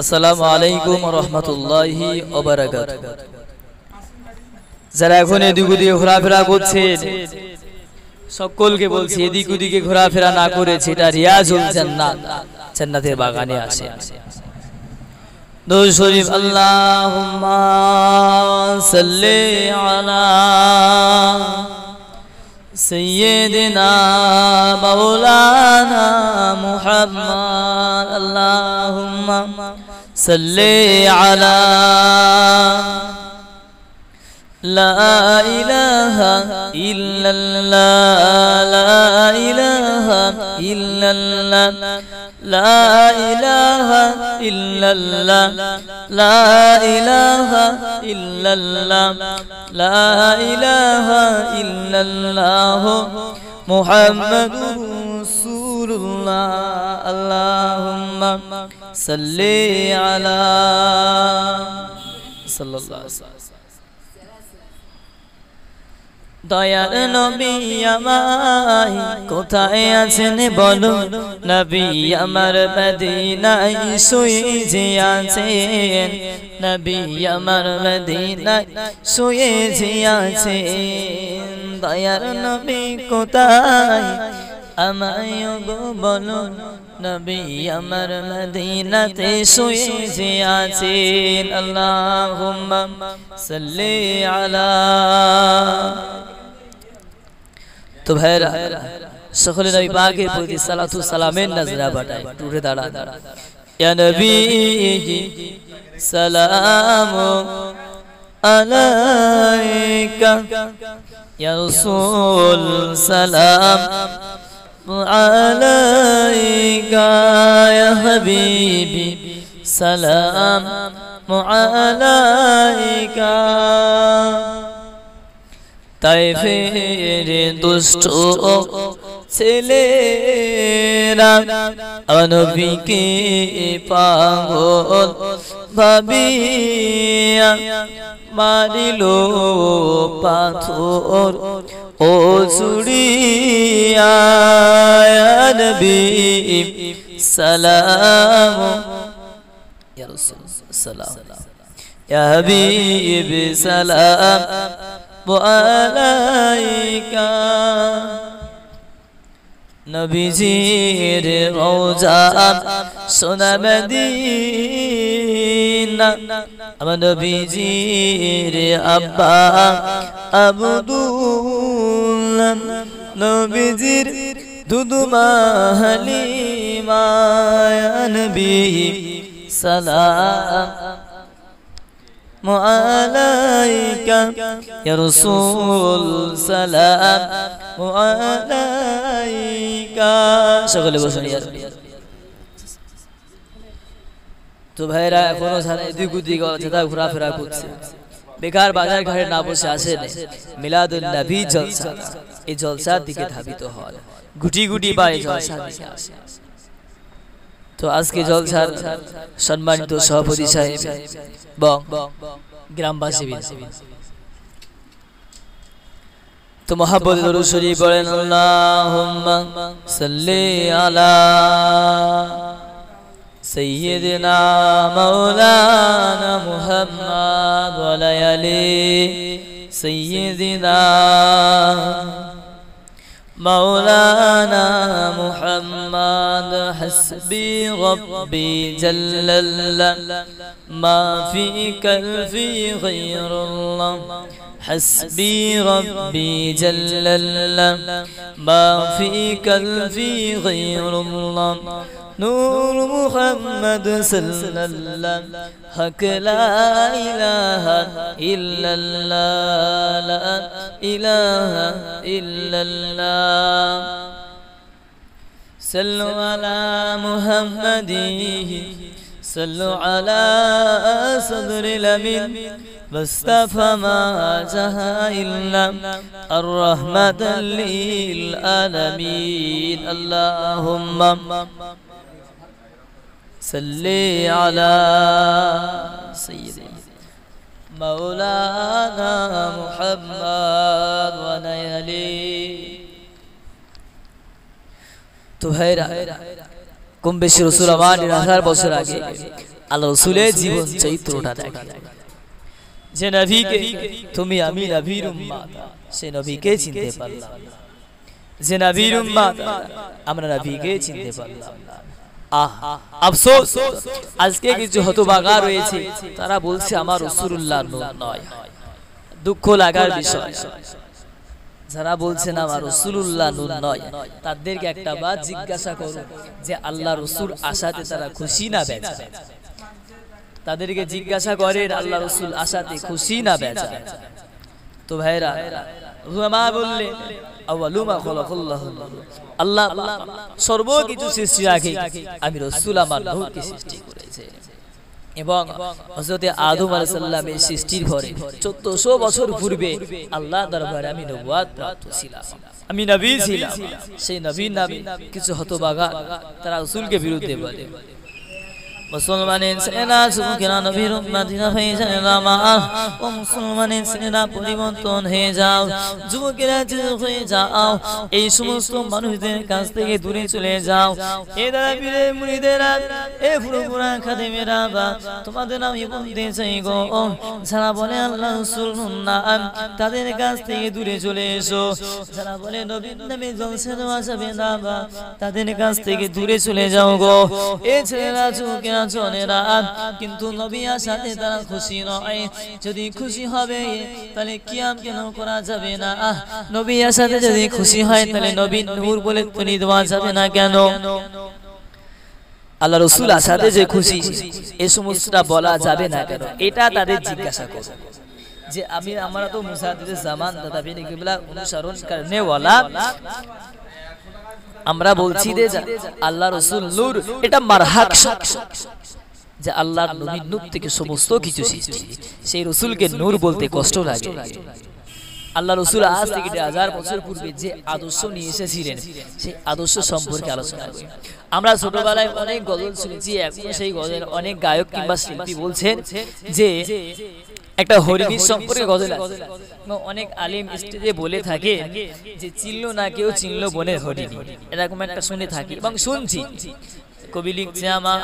আসসালামু আলাইকুম রহমতুল্লাহি যারা এখন এদিক ওদিকে ঘোরাফেরা করছেন সকলকে বলছি এদিক ওদিকে ঘোরাফেরা না করেছে এটা রিয়াজুল জান্নাত জান্নাতের বাগানে আসে দরুদ শরীফ আল্লাহুম্মা সাল্লি আলা سيدنا مولانا محمد اللهم صل على لا إله إلا الله لا إله إلا الله لا إله إلا الله لا إله إلا الله لا إله إلا الله. محمد رسول الله اللهم صل على صلى الله عليه وسلم দয়ার নবী আমায় কোথায় আছেন বলো নবী আমার মদিনায় শুয়ে যে আছেন নবী আমার মদিনায় শুয়ে যে আছেন দয়ার নবী কোথায় আমায় গো বলো নবী আমার মদিনাতে শুয়ে যে আছেন আল্লাহুম্মা সাল্লি আলা তো ভাইরা সকলে নবী পাকের প্রতি সালাতু সালামের নজরা বাটায় টুরে দাঁড়া দাঁড়া ইয়া নবী সালাম আলাইকা ইয়া রাসূল সালাম আলাইকা ইয়া হাবিবি, সালাম আলাইকা। তাই ফেরে দুষ্ট ছেলেরা অনবিকে পাগল ভাবিয়া মারিল পাথর। أو سڑی يا نبي سلام يا رسول سلام يا حبيبي سلام وعليك নবীজির রওজা সোনা মদিনা আমার নবীজির আব্বা আবদুল্লাহ নবীজির দুদুমা হালিমা নবী সালাম عليك يا رسول سلام عليك সকলে বসুন তো ভাইরা এখনও ঘোরাফেরা করছে। বেকার বাজার ঘাটে না বসে আসে মিলাদুল নবী জলসা। এই জলসার দিকে ধাবিত হয় গুটি গুটি বা এই জলসার দিকে আসে তো আজকে জলসার সম্মানিত সভাপতি সাহেব এবং গ্রামবাসী تو محبت درود شریف پڑھیں اللہم صلی علی سیدنا مولانا محمد ولی سیدنا مولانا محمد حسبی ربی جل اللہ ما فی کلفی غیر اللہ حسبي ربي جل الله. ما في كلفي غير الله. نور محمد صلى الله. حق لا إله إلا الله. لا إله إلا الله. صلوا على محمد. صلوا على صدر الأمين. مصطفى ما جاء إلا الرحمة للعالمين اللهم صل على سيدنا مولانا محمد ونيلي তো ভাইরা কম বেশি রসুল আমার দেড় হাজার বছর আগে আল্লাহ রসুলের জীবন চরিত্রটা দেখে যে নবীকে তুমি আমি নবীর সে নবীকে চিনতে পারলাম। যে নবীর আমরা নবীকে চিনতে পারলাম। আহ, আফসোস, আজকে কিছু হতবাগা রয়েছে। তারা বলছে, আমার রসুল্লাহ নয়। দুঃখ লাগার বিষয়। যারা বলছেন, আমার রসুল্লাহ নূর নয়, তাদেরকে একটা বার জিজ্ঞাসা করুন যে, আল্লাহ রসুল আশাতে তারা খুশি না বেচা? তাদেরকে জিজ্ঞাসা করেন আল্লাহ রসুল আশাতে খুশি না বেচা? তো ভাইরা রুমা বললে আল্লাহ। সর্বকিছু সৃষ্টি আগে আমি রসুল আমার নূরকে সৃষ্টি করেছে। এবং হযরতে আদম আলাইহিস সালামের সৃষ্টির পরে 1400 বছর পূর্বে আল্লাহ দরবারে আমি নবুয়াত প্রাপ্ত ছিলাম। আমি নবী ছিলাম। সেই নবীর নামে কিছু হতবাগা তারা রাসূলকে বিরুদ্ধে বলে। মুসলমানের ছেলেরা যুবকেরা নবীর উম্মাতিরা হয়ে যায় রামা ও মুসলমানের ছেলেরা পরিবর্তন হয়ে যাও, যুবকেরা যুবক হয়ে যাও, এই সমস্ত মানুষদের কাছ থেকে দূরে চলে যাও। এ দাদা পীরে মুড়িদেরা, এ ফুরফুরা খাদেমেরা বা, তোমাদের আমি বলতে চাই গো। যারা বলে আল্লাহ নাম তাদের কাছ থেকে দূরে চলে এসো। যারা বলে নবীর নামে জলসে দেওয়া যাবে না বা, তাদের কাছ থেকে দূরে চলে যাও গো। এ ছেলেরা, যুবকেরা জনেরা কিন্তু নবী আসাতে তারা খুশি নয়। যদি খুশি হবে, তাহলে কিয়াম কেন করা যাবে না? নবী আসাতে যদি খুশি হয়, তাহলে নবী নূর বলে তুলি দেওয়া যাবে না কেন? আল্লাহ রসুল আসাতে যে খুশি, এ সমস্তটা বলা যাবে না কেন? এটা তাদের জিজ্ঞাসা করো। যে আমি, আমরা তো মুসাদিদের জামান দাদা বিন কিবলা অনুসরণ করনে ওয়ালা আমরা বলছি যে যা- আল্লাহ রসুল নূর, এটা মারহাক। যে আল্লাহর নবীর নূর থেকে সমস্ত কিছু সৃষ্টি। সেই রসুলকে নূর বলতে কষ্ট লাগে। আল্লাহ রসুল আজ থেকে হাজার বছর পূর্বে যে আদর্শ নিয়ে এসেছিলেন, সেই আদর্শ সম্পর্কে আলোচনা করি আমরা ছোটবেলায় অনেক গজল শুনেছি, এখন সেই গজল অনেক গায়ক কিংবা শিল্পী বলছেন যে একটা হরিণীর সম্পর্কে গজল আছে। অনেক আলিম স্টেজে বলে থাকে যে চিনলো না কেউ চিনলো বনের হরিণী। এরকম একটা শুনে থাকি এবং শুনছি। কবি লিখছে আমার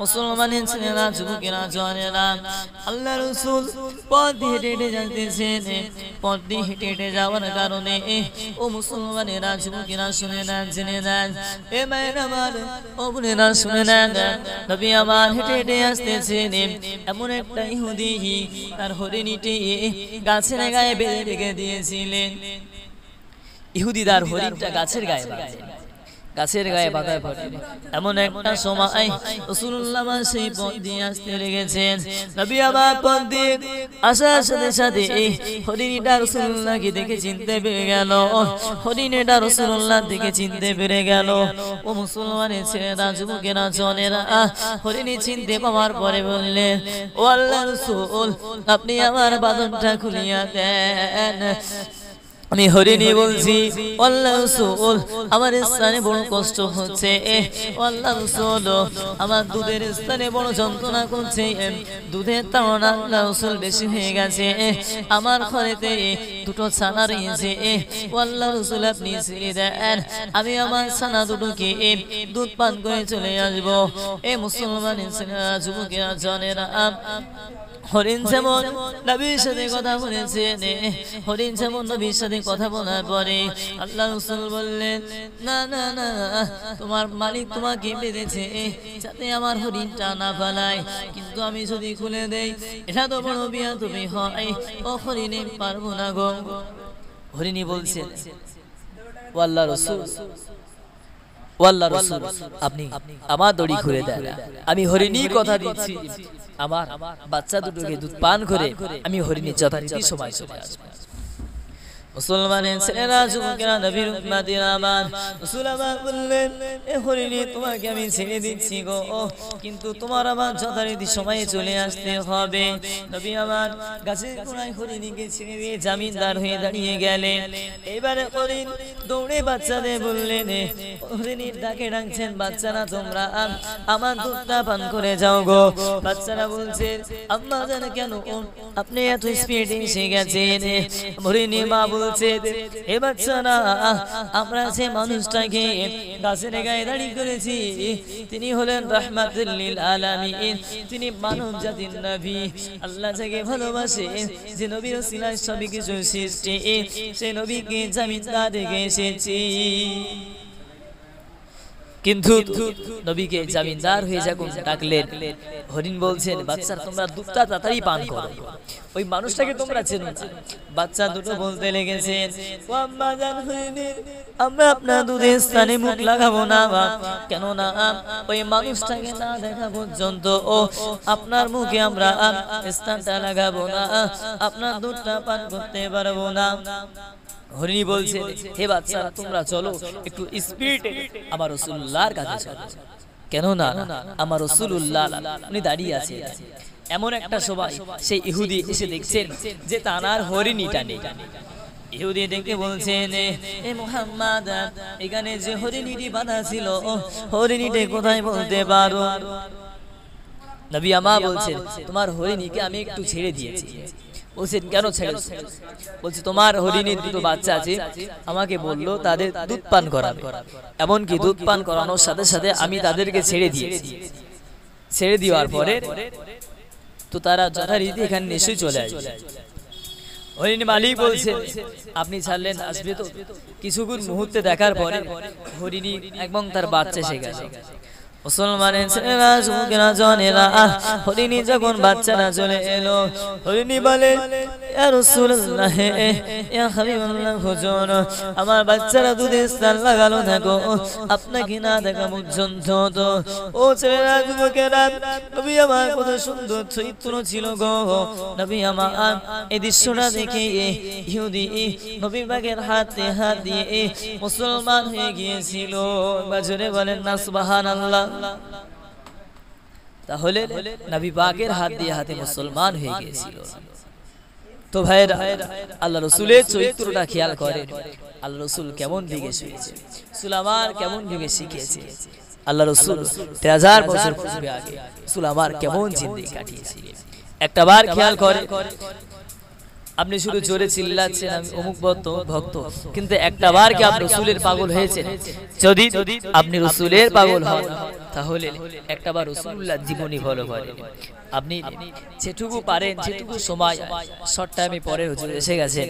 মুসলমানের ছেলেরা, যুবকেরা, জনেরা আল্লাহ রসুল পথ হেঁটে হেঁটে যাইতেছেন। পথ দিয়ে হেঁটে হেঁটে যাওয়ার কারণে ও মুসলমানেরা, যুবকেরা শুনে নেন, জেনে নেন, এ মায়ের আমার, ও বোনেরা শুনে নেন, নবী আমার হেঁটে হেঁটে আসতেছেন। এমন একটা ইহুদি তার হরিণীটি গাছের গায়ে বেঁধে রেখে দিয়েছিলেন। ইহুদিদার হরিণটা গাছের গায়ে বাঁধে। গাছের গায়ে বাঁধায় পড়ে। এমন একটা সময় রসুল্লাহ সেই পথ দিয়ে আসতে লেগেছেন। নবী আবার পথ দিয়ে আসার সাথে সাথে এই হরিণীটা রসুল্লাহকে দেখে চিনতে পেরে গেল। হরিণীটা রসুল্লাহ দেখে চিনতে পেরে গেল। ও মুসলমানের ছেলেরা যুবকেরা জনেরা হরিণী চিনতে পাওয়ার পরে বললেন ও আল্লাহ রসুল আপনি আমার বাদনটা খুলিয়া দেন। আমি হরিণী বলছি আল্লাহ রসুল আমার স্থানে বড় কষ্ট হচ্ছে আল্লাহ রসুল আমার দুধের স্থানে বড় যন্ত্রণা করছে দুধের তাড়না আল্লাহ রসুল বেশি হয়ে গেছে আমার ঘরেতে দুটো ছানা রয়েছে আল্লাহ রসুল আপনি ছেড়ে দেন আমি আমার ছানা দুটোকে দুধ পান করে চলে আসব। এ মুসলমানের ছেলেরা যুবকেরা জনেরা হরিণ যেমন নবীর সাথে কথা বলেছে হরিণ যেমন নবীর সাথে কথা বলার পরে আল্লাহ রসুল বললেন না না না তোমার মালিক তোমাকে বেঁধেছে যাতে আমার হরিণটা না পালায় কিন্তু আমি যদি খুলে দেই এটা তো বড় বিয়া তুমি হয়। ও হরিণে পারব না গো। হরিণী বলছে ও আল্লাহ রসুল ও আল্লাহ রসুল আপনি আমার দড়ি খুলে দেন। আমি হরিণী কথা দিচ্ছি। আমার বাচ্চা দুটোকে দুধ পান করে আমি হরিণী যথারীতি সময় চলে আসব। মুসলমানের ছেলেরা যুবকেরা নবীর উম্মাতির আমার রাসূল বললেন এ হরিণী তোমাকে আমি ছেড়ে দিচ্ছি গো। কিন্তু তোমার আবার যথারীতি সময়ে চলে আসতে হবে। নবী আমার গাছের গোড়ায় হরিণীকে ছেড়ে দিয়ে জামিনদার হয়ে দাঁড়িয়ে গেলেন। এবারে হরিণ দৌড়ে বাচ্চাদের বললেন হরিণীর ডাকে ডাকছেন বাচ্চারা তোমরা আমার দুধটা পান করে যাও গো। বাচ্চারা বলছে আম্মা জানে কেন আপনি এত স্পিডে এসে গেছেন হরিণী মা বল বলছে হে বাচ্চারা, আমরা যে মানুষটাকে গাছের গায়ে দাঁড়িয়ে করেছি। তিনি হলেন রহমাতুল্লিল আলামিন। তিনি মানব জাতির নবী। আল্লাহ যাকে ভালোবাসে, যে নবীর সিলাই সবই কিছু সৃষ্টি। সে নবীকে জামিনদার রেখে এসেছি। কিন্তু নবীকে জামিনদার হয়ে যখন ডাকলেন হরিণ বলছেন বাচ্চার তোমরা দুধটা তাড়াতাড়ি পান করো। ওই মানুষটাকে তোমরা চেনো না। বাচ্চা দুটো বলতে লেগেছেন "ও আম্মা জান হরিণের, আমরা আপনার দুধের স্থানে মুখ লাগাবো না কেন না ওই মানুষটাকে না দেখা পর্যন্ত ও আপনার মুখে আমরা স্থানটা লাগাবো না আপনার দুধটা পান করতে পারব না। হরিণী বলছে হে বাচ্চারা তোমরা চলো একটু স্পিরিটে আমার রসুল্লাহর কাছে চলো। কেন না আমার রসুল্লাহ উনি দাঁড়িয়ে আছে এমন একটা সময় সেই ইহুদি এসে দেখছেন যে তানার হরিণীটা নেই ইহুদি দেখে বলছেন এ মোহাম্মদ এখানে যে হরিণীটি বাঁধা ছিল হরিণীটি কোথায় বলতে পারো? নবী আমা বলছেন তোমার হরিণীকে আমি একটু ছেড়ে দিয়েছি। বলছেন কেন ছেড়েছো? বলছে তোমার হরিণীর দুটো বাচ্চা আছে আমাকে বলল তাদের দুধ পান করাবে। এমনকি দুধ পান করানোর সাথে সাথে আমি তাদেরকে ছেড়ে দিয়েছি। ছেড়ে দেওয়ার পরে তো তারা যথারীতি এখানে নিশ্চয়ই চলে আসবে। হরিণ মালিক বলছে আপনি ছাড়লেন আসবে তো। কিছুক্ষণ মুহূর্তে দেখার পরে হরিণী এবং তার বাচ্চা গেছে। মুসলমানের ছেলেরা, যুবকেরা, জনেরা হরিণী যখন বাচ্চারা চলে এলো, হরিণী বলে আমার বাচ্চারা দুধে স্নান লাগালো থাকো আপনাকে না দেখা পর্যন্ত তো। ও ছেলেরা, যুবকেরা, নবী আমার কত সুন্দর চরিত্র ছিল গো, নবী আমার এই দৃশ্যটা দেখে ইহুদি নবী বাগের হাতে হাত দিয়ে মুসলমান হয়ে গিয়েছিল। বাজরে বলেন না, সুবহানাল্লাহ। তাহলে নবী পাকের হাত দিয়ে হাতে মুসলমান হয়ে গিয়েছিল। তো ভাইরা আল্লাহ রসুলের চরিত্রটা খেয়াল করেন। আল্লাহ রসুল কেমন ভেগে শুয়েছে, সুলামার কেমন ভেগে শিখিয়েছে। আল্লাহ রসুল তেরো হাজার বছর পূর্বে আগে সুলামার কেমন জিন্দিগি কাটিয়েছিলেন। একটা বার খেয়াল করে, আপনি শুধু জোরে চিল্লাচ্ছেন, আমি অমুক ভক্ত। কিন্তু একটা বার কি আপনি রসুলের পাগল হয়েছেন? যদি আপনি রসুলের পাগল হন তাহলে একটা বার রসুল্লাহ জীবনী ভালো করেন আপনি যেটুকু পারেন, যেটুকু সময় শর্ট টাইমে পরে হুজুর এসে গেছেন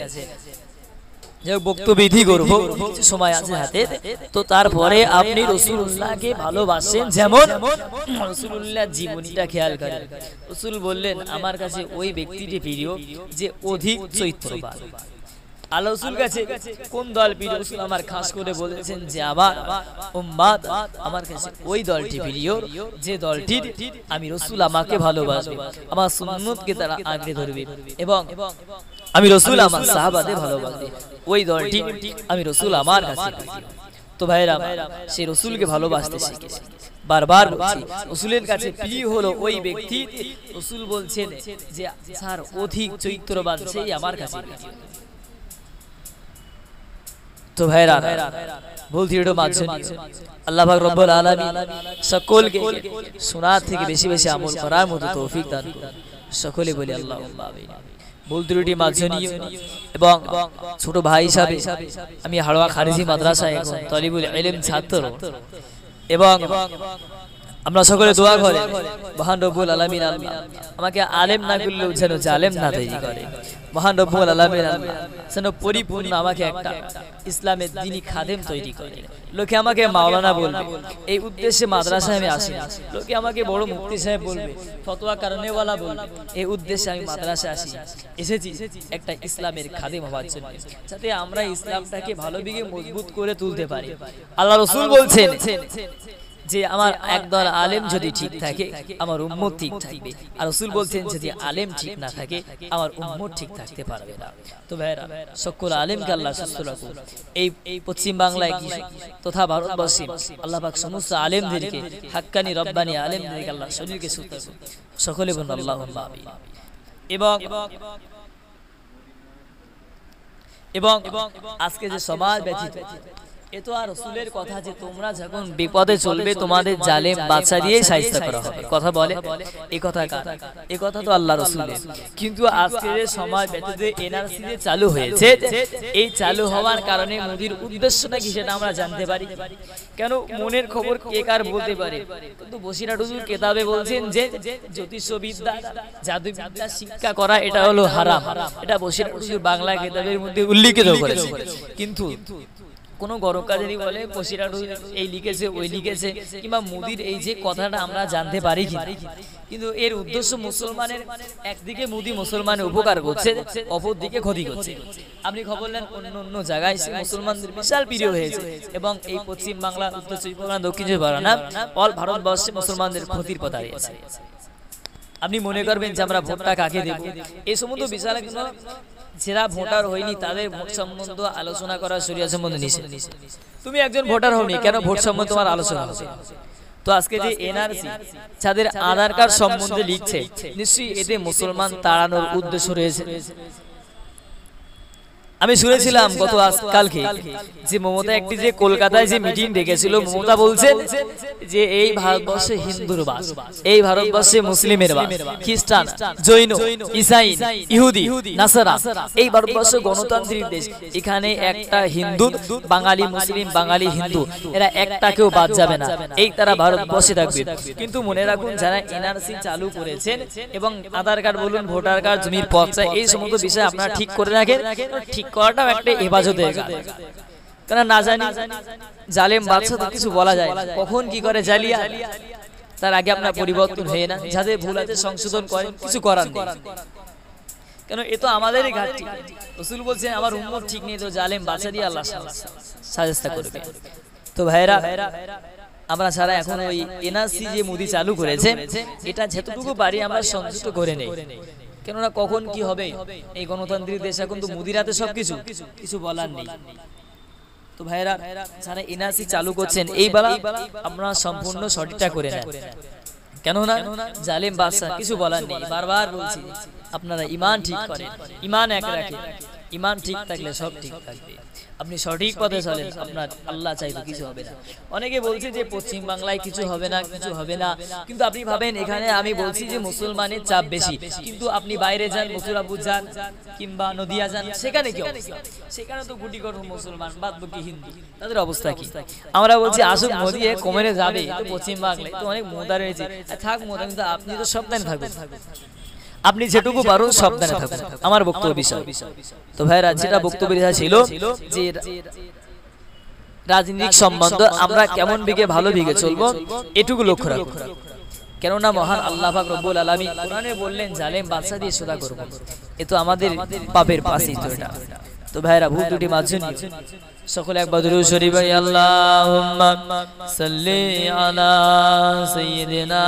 করব। সময় আছে হাতে। তো তারপরে আপনি রসুল্লাহকে ভালোবাসেন যেমন রসুল্লাহ জীবনীটা খেয়াল করেন। রসুল বললেন, আমার কাছে ওই ব্যক্তিটি প্রিয় যে অধিক চৈত্রবান আল্লাহ রসুল কাছে কোন দল প্রিয় রসুল আমার খাস করে বলেছেন যে আমার উম্মাদ আমার কাছে ওই দলটি প্রিয় যে দলটির আমি রসুল আমাকে ভালোবাসবে আমার সুন্নতকে তারা আঁকড়ে ধরবে। এবং আমি রসুল আমার সাহাবাদে ভালোবাসবে ওই দলটি আমি রসুল আমার কাছে তো ভাইরা সে রসুলকে ভালোবাসতে শিখেছে। বারবার বলছি রসুলের কাছে প্রিয় হলো ওই ব্যক্তি রসুল বলছেন যে স্যার অধিক চৈত্রবান সেই আমার কাছে। তো ভাইরা ভুল এটা মাঝে আল্লাহ পাক রব্বুল আলামিন সকলকে শোনার থেকে বেশি বেশি আমল করার মতো তৌফিক দান করুন। সকলে বলি আল্লাহ আমিন। ভুল ত্রুটি মার্জনীয় এবং ছোট ভাই হিসাবে আমি হাড়োয়া খারিজি মাদ্রাসায় এখন তলিবুল এলিম ছাত্র। এবং আমরা সকলে দোয়া করে মহান রব্বুল আলামিন আল্লাহ। আমাকে আলেম না করলেও যেন জালেম না তৈরি করে। মহান রব্বুল আলামিন আল্লাহ যেন পরিপূর্ণ আমাকে একটা ইসলামের দিনী খাদেম তৈরি করে। লোকে আমাকে মাওলানা বলবে। এই উদ্দেশ্যে মাদ্রাসায় আমি আসি। লোকে আমাকে বড় মুফতি সাহেব বলবে ফতোয়া কারণেওয়ালা বলবে। এই উদ্দেশ্যে আমি মাদ্রাসায় আসি এসেছি একটা ইসলামের খাদেম হওয়ার জন্য। যাতে আমরা ইসলামটাকে ভালোবেগে মজবুত করে তুলতে পারি। আল্লাহ রসুল বলছেন যে আমার একদল আলেম যদি ঠিক থাকে আমার উম্মত ঠিক থাকবে। আর রসুল বলছেন যদি আলেম ঠিক না থাকে আমার উম্মত ঠিক থাকতে পারবে না। তো ভাইরা সকল আলেমকে আল্লাহ সুস্থ রাখুন। এই পশ্চিম বাংলায় কি তথা ভারতবর্ষে আল্লাহ পাক সমস্ত আলেমদেরকে হাক্কানি রব্বানি আলেমদেরকে আল্লাহ শরীরকে সুস্থ রাখুন সকলে বলুন আল্লাহ এবং এবং আজকে যে সমাজ ব্যথিত এ তো আর রসুলের কথা যে তোমরা যখন বিপদে চলবে তোমাদের জালেম বাচ্চা দিয়ে সাহিত্য করা হবে। কথা বলে এই কথা কার? এই কথা তো আল্লাহ রসুলের। কিন্তু আজকে যে সময় ব্যতীত এনআরসি যে চালু হয়েছে। এই চালু হওয়ার কারণে মোদির উদ্দেশ্যটা কি সেটা আমরা জানতে পারি? কেন মনের খবর কে কার বলতে পারে? কিন্তু বসিরাট হুজুর কেতাবে বলছেন যে জ্যোতিষবিদ্যা জাদুবিদ্যা শিক্ষা করা এটা হলো হারাম। এটা বসিরাট হুজুর বাংলা কেতাবের মধ্যে উল্লিখিত করেছে। কিন্তু কোন গরকাদেরই বলে পশিরাট এই লিখেছে, ওই লিখেছে, কিংবা মুদির এই যে কথাটা আমরা জানতে পারি কি কিন্তু এর উদ্দেশ্য মুসলমানের একদিকে মুদি মুসলমানের উপকার করছে অপর দিকে ক্ষতি করছে। আপনি খবর নেন, অন্য অন্য জায়গায় মুসলমানদের বিশাল প্রিয় হয়েছে এবং এই পশ্চিম বাংলা, উত্তর চব্বিশ পরগনা, দক্ষিণ চব্বিশ পরগনা, অল ভারতবর্ষে মুসলমানদের ক্ষতির পথ দাঁড়িয়েছে আপনি মনে করবেন যে আমরা ভোটটা কাকে দেব? এই সমস্ত কোনো যারা ভোটার হয়নি, তাদের ভোট সম্বন্ধ আলোচনা করা শরিয়া সম্বন্ধে নিষেধ তুমি একজন ভোটার হওনি, কেন ভোট সম্বন্ধে তোমার আলোচনা হবে তো আজকে যে এনআরসি, যাদের আধার কার্ড সম্বন্ধে লিখছে, নিশ্চয়ই এতে মুসলমান তাড়ানোর উদ্দেশ্য রয়েছে। আমি শুনেছিলাম গত কালকে যে মমতা একটি যে কলকাতায় যে মিটিং ডেকেছিল মমতা বলছে যে এই ভারতবর্ষে হিন্দুর বাস এই ভারতবর্ষে মুসলিমের বাস খ্রিস্টান জৈন ইসাই ইহুদি নাসারা। এই ভারতবর্ষ গণতান্ত্রিক দেশ। এখানে একটা হিন্দু বাঙালি মুসলিম বাঙালি হিন্দু। এরা একটা কেউ বাদ যাবে না। এই তারা ভারতবর্ষে থাকবে। কিন্তু মনে রাখুন যারা এনআরসি চালু করেছেন এবং আধার কার্ড বলুন ভোটার কার্ড জমির পর্চা এই সমস্ত বিষয় আপনারা ঠিক করে রাখেন ঠিক ঠিক করাটাও একটা হেফাজতের কাজ। কেন না জানি জালেম বাদশা তো কিছু বলা যায় কখন কি করে জালিয়া তার আগে আপনার পরিবর্তন হয়ে না। যাদের ভুল আছে সংশোধন করেন কিছু করার নেই। কেন এ তো আমাদেরই ঘাটতি। রসুল বলছেন আমার উম্মত ঠিক নেই তো জালেম বাঁচা দিয়ে আল্লাহ সাজেস্তা করবে। তো ভাইরা আমরা সারা এখন ওই এনআরসি যে মুদি চালু করেছে এটা যেতটুকু বাড়ি আমরা সংযুক্ত করে নেই। কেননা কখন কি হবে? এই গণতান্ত্রিক দেশ এখন তো মোদির হাতে সবকিছু। কিছু বলার নেই। তো ভাইরা যারা এনআরসি চালু করছেন, এই বেলা আমরা সম্পূর্ণ সঠিকটা করে নেন। কেননা জালিম বাদশাহ, কিছু বলার নেই। বারবার বলছি, আপনারা ইমান ঠিক করেন। ইমান এক রাখেন ইমান ঠিক থাকলে সব ঠিক থাকবে। আপনি সঠিক পথে চলেন আপনার আল্লাহ চাইলে কিছু হবে না। অনেকে বলছে যে পশ্চিম বাংলায় কিছু হবে না কিছু হবে না। কিন্তু আপনি ভাবেন এখানে আমি বলছি যে মুসলমানের চাপ বেশি। কিন্তু আপনি বাইরে যান মথুরাপুর যান কিংবা নদিয়া যান সেখানে কি সেখানে তো গুটি কঠোর মুসলমান বাদ বাকি হিন্দু। তাদের অবস্থা কি? আমরা বলছি আসুক মোদিয়ে কমেনে যাবে তো পশ্চিম বাংলায়। তো অনেক মোদা রয়েছে। থাক মোদা কিন্তু আপনি তো সপ্তাহে থাকবেন আপনি যেটুকু পারুন সাবধানে থাকুন। আমার বক্তব্য বিষয়। তো ভাইরা যেটা বক্তব্য ছিল যে রাজনৈতিক সম্বন্ধ আমরা কেমন বিঘে ভালো বিঘে চলবো এটুকু লক্ষ্য রাখব কেননা মহান আল্লাহ পাক রব্বুল আলামিন কোরআনে বললেন জালেম বাদশা দিয়ে সুদা করব এ তো আমাদের পাপের পাশেই তো এটা। তো ভাইরা ভুল দুটি মাঝুন সকলে একবার দুরূদ শরীফ পড়ি আল্লাহুম্মা সাল্লি আলা সাইয়্যিদিনা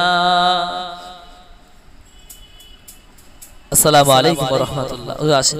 আসসালামু আলাইকুম ওয়া রাহমাতুল্লাহ ও আসে